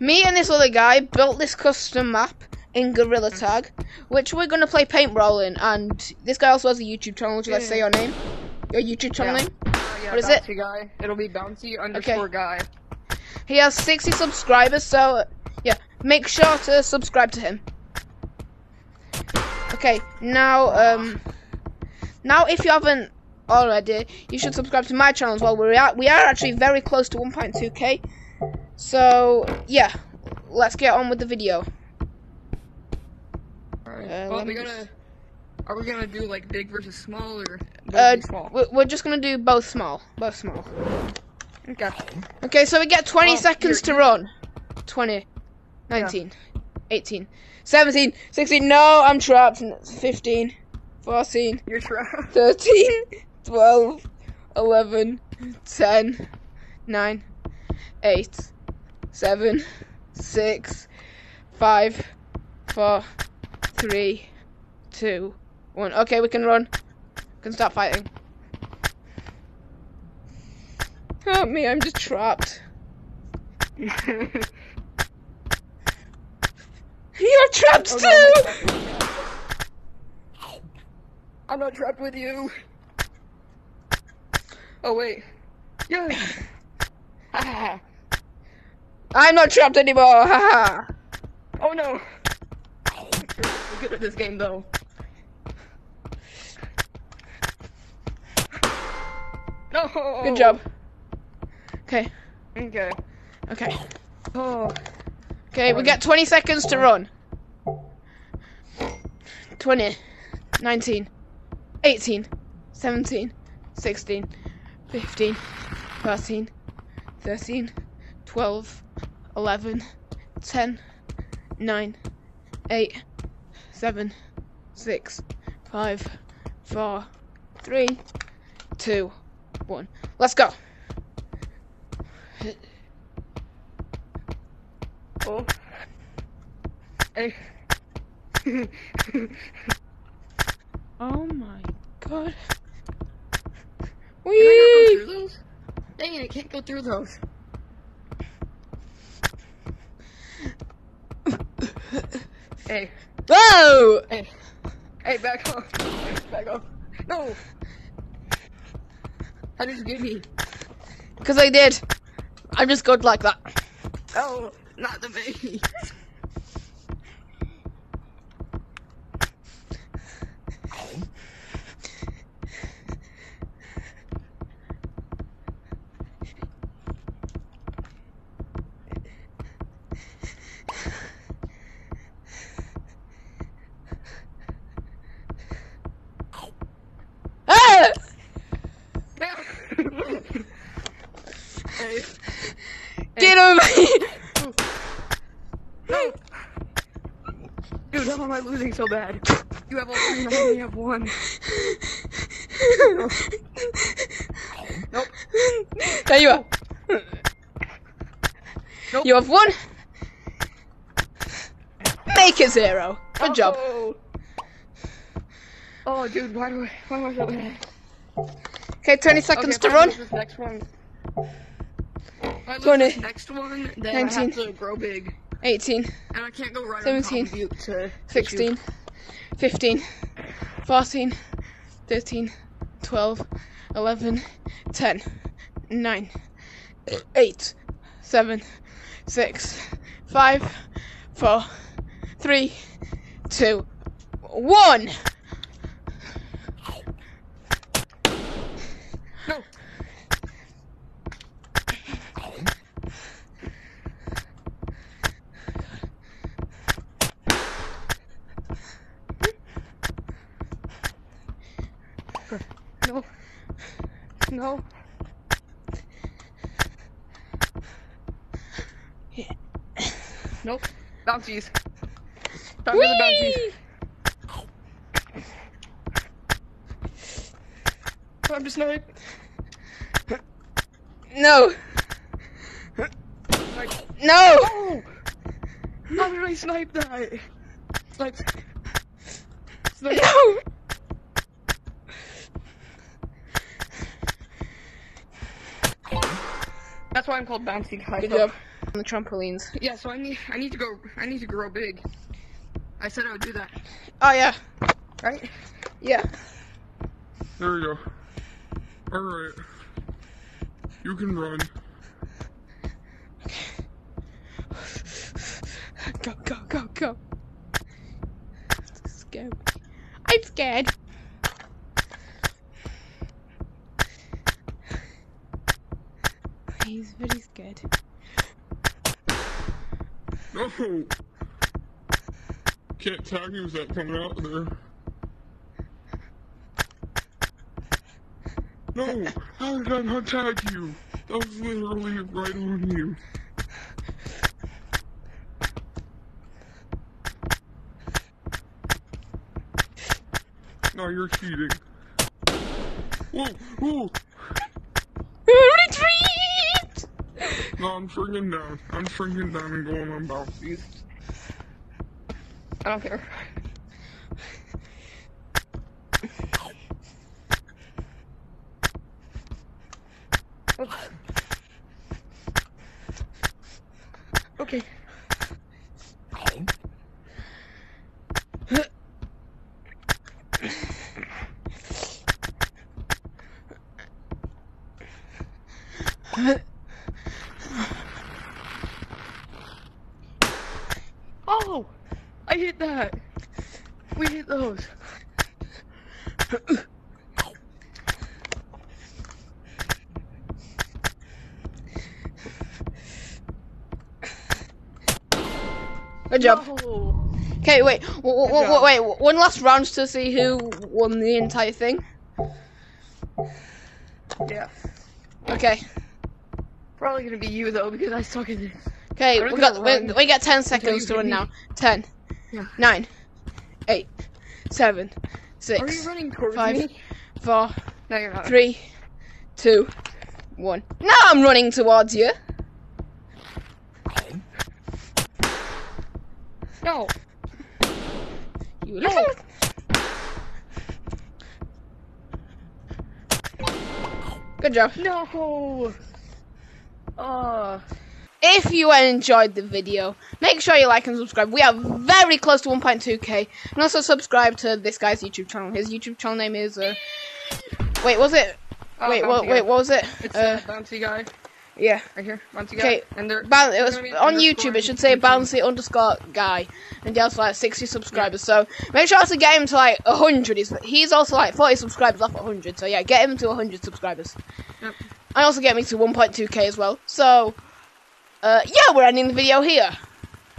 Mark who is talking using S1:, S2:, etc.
S1: Me and this other guy built this custom map in Gorilla Tag, which we're gonna play PaintBrawl in. And this guy also has a YouTube channel. Would you like to say your name? Your YouTube channel
S2: Yeah.
S1: name?
S2: Uh, yeah,
S1: What is it?
S2: Guy. It'll be bouncy underscore guy.
S1: He has 60 subscribers, so yeah, make sure to subscribe to him. Okay, now um, now if you haven't already, you should subscribe to my channel as well. We are we are actually very close to 1.2k. So yeah, let's get on with the video.
S2: Alright.
S1: Uh,
S2: well, we gotta. Are we gonna do like big versus small or
S1: Uh,
S2: small?
S1: we're, just gonna do both small, both small.
S2: Okay.
S1: Okay, so we get 20
S2: Well,
S1: seconds to run. 20, 19, 18, 17, 16. No, I'm trapped. 15, 14,
S2: You're trapped.
S1: 13, 12, 11, 10, 9, 8, 7, 6, 5, 4, 3, 2, 1. Okay, we can run. We can start fighting. Help me, I'm just trapped. You're trapped
S2: Oh,
S1: too!
S2: no, I'm not trapped. I'm not trapped with you. Oh wait. Yes. Ah.
S1: I'm not trapped anymore, haha!
S2: Oh no. We're good at this game though. No.
S1: Good job. Okay,
S2: Okay.
S1: okay.
S2: Oh.
S1: Okay, we get 20 seconds to run. 20, 19, 18, 17, 16, 15, 13, 13, 12, 11, 10, 9, 8, 7, 6, 5, 4, 3, 2, 1. Let's go.
S2: Oh. Hey.
S1: Oh my god.
S2: Can go through those? Dang it, I can't go through those. Hey,
S1: Whoa!
S2: hey, hey, back off. Back off. No! How did you get me?
S1: Because I did. I'm just good like that.
S2: Oh, not the baby.
S1: Ah!
S2: hey,
S1: Get him!
S2: No! Dude, how am I losing so bad? You have all three and I only have one. Nope.
S1: there you are.
S2: Nope.
S1: You have one. Make it zero. Good job.
S2: Oh. Oh, dude, why do I, why am I so bad?
S1: Okay, 20 seconds
S2: okay,
S1: to run.
S2: This next one. If I lose
S1: 20,
S2: this next one, then I
S1: 19.
S2: have to grow big,
S1: 18,
S2: and I can't go right
S1: 17,
S2: on top of you to
S1: 16, 15, 14, 13, 12, 11, 10, 9, 8, 7, 6, 5, 4, 3, 2, 1.
S2: No. No. No. Nope. Bouncies. Time for the bouncies. Time to snipe.
S1: No,
S2: Like,
S1: no.
S2: oh! How did I snipe that? Snipe. Snipe.
S1: No!
S2: That's why I'm called bouncy guy.
S1: Good job. on the trampolines.
S2: Yeah, so I need I need to go I need to grow big. I said I would do that,
S1: Oh yeah,
S2: right?
S1: yeah.
S3: There we go. Alright. You can run. Okay.
S1: Go, go, go, go. Scared. I'm scared. He's very scared.
S3: No! Can't tag you without coming out there. No! How did I not tag you? That was literally right on you. No, you're cheating. Whoa! Whoa! No, I'm shrinking down. I'm shrinking down and going on bouncies.
S2: I don't care. Okay. Oh! I hit that! We hit those.
S1: Good job.
S2: No.
S1: Okay, wait, w-
S2: job.
S1: wait, one last round to see who won the entire thing.
S2: Yeah.
S1: Okay,
S2: Probably gonna be you though because I suck at this.
S1: Okay, we got we, we got ten seconds to run
S2: me.
S1: now. Ten,
S2: Yeah.
S1: nine, eight, seven,
S2: Are you
S1: six,
S2: running towards
S1: five.
S2: me?
S1: four,
S2: No, you're not.
S1: three, two, one. Now I'm running towards you.
S2: No.
S1: You little. Good job.
S2: No. Uh.
S1: If you enjoyed the video, make sure you like and subscribe. We are very close to 1.2k. And also subscribe to this guy's YouTube channel. His YouTube channel name is. Uh, wait, was it?
S2: uh,
S1: wait, what? Wait, what was it?
S2: It's
S1: Uh,
S2: a bouncy guy
S1: yeah.
S2: right here. Bouncy guy.
S1: Okay,
S2: And they're
S1: Boun- it was on YouTube. It should say
S2: YouTube.
S1: bouncy underscore guy, and he has like 60 subscribers. So make sure to get him to like 100. He's he's also like 40 subscribers off 100. So yeah, get him to 100 subscribers.
S2: Yep.
S1: And also get me to 1.2k as well. So uh, yeah, we're ending the video here.